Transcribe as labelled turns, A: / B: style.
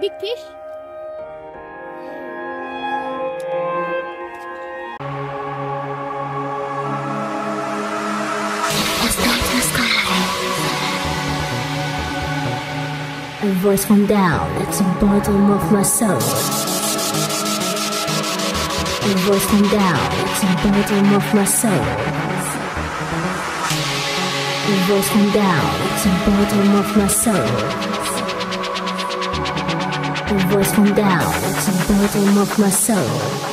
A: Big fish.
B: A voice from down at the bottom of my soul. A voice from down at the bottom of my soul. A voice from down at the bottom of my soul. Voice from down at the bottom of my soul.